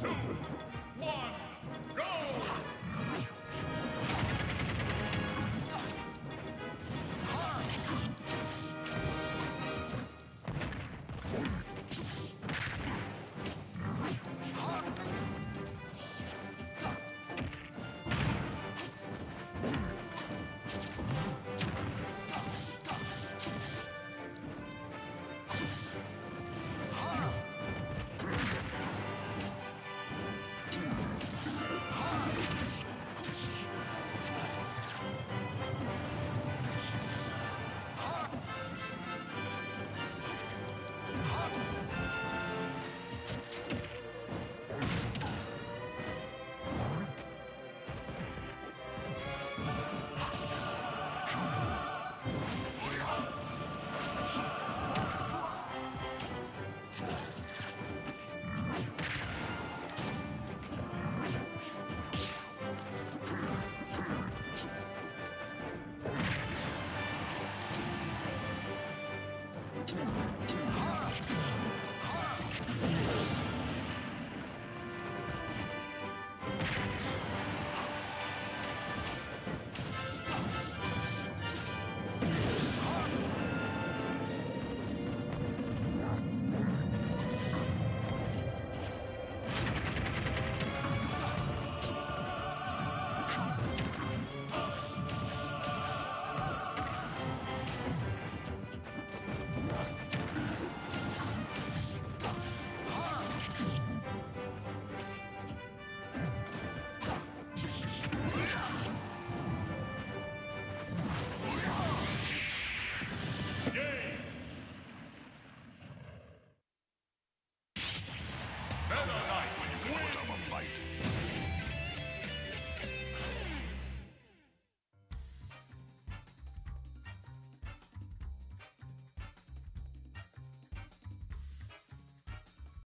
two, one,